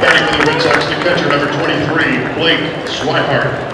Batting for the Red Sox, new catcher number 23, Blake Swihart.